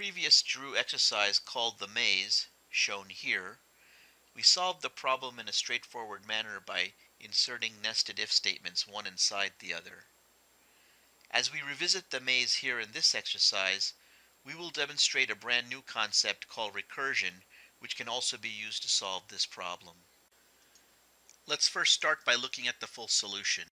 previous Jeroo exercise called the maze, shown here, we solved the problem in a straightforward manner by inserting nested if statements one inside the other. As we revisit the maze here in this exercise, we will demonstrate a brand new concept called recursion, which can also be used to solve this problem. Let's first start by looking at the full solution.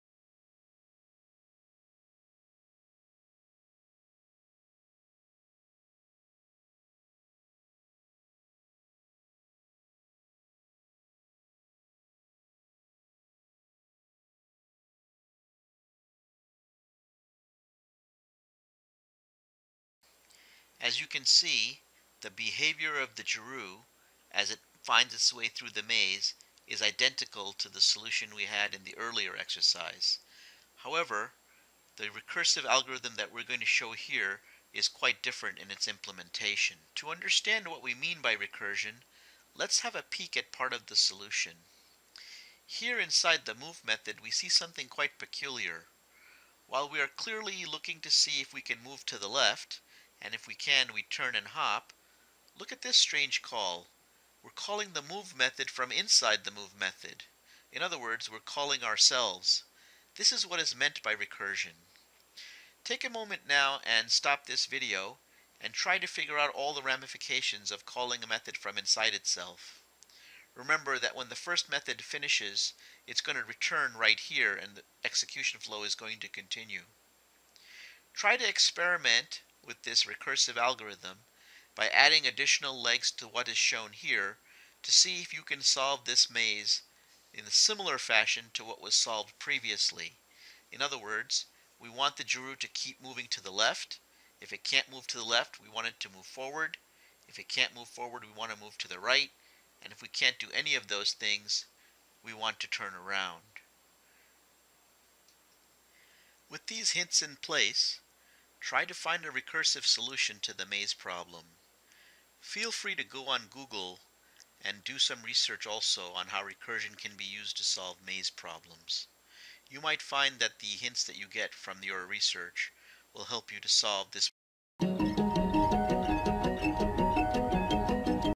As you can see, the behavior of the Jeroo, as it finds its way through the maze, is identical to the solution we had in the earlier exercise. However, the recursive algorithm that we're going to show here is quite different in its implementation. To understand what we mean by recursion, let's have a peek at part of the solution. Here inside the move method, we see something quite peculiar. While we are clearly looking to see if we can move to the left, and if we can, we turn and hop, look at this strange call. We're calling the move method from inside the move method. In other words, we're calling ourselves. This is what is meant by recursion. Take a moment now and stop this video and try to figure out all the ramifications of calling a method from inside itself. Remember that when the first method finishes, it's going to return right here and the execution flow is going to continue. Try to experiment with this recursive algorithm by adding additional legs to what is shown here to see if you can solve this maze in a similar fashion to what was solved previously. In other words, we want the Jeroo to keep moving to the left. If it can't move to the left, we want it to move forward. If it can't move forward, we want to move to the right. And if we can't do any of those things, we want to turn around. With these hints in place, Try to find a recursive solution to the maze problem. Feel free to go on Google and do some research also on how recursion can be used to solve maze problems. You might find that the hints that you get from your research will help you to solve this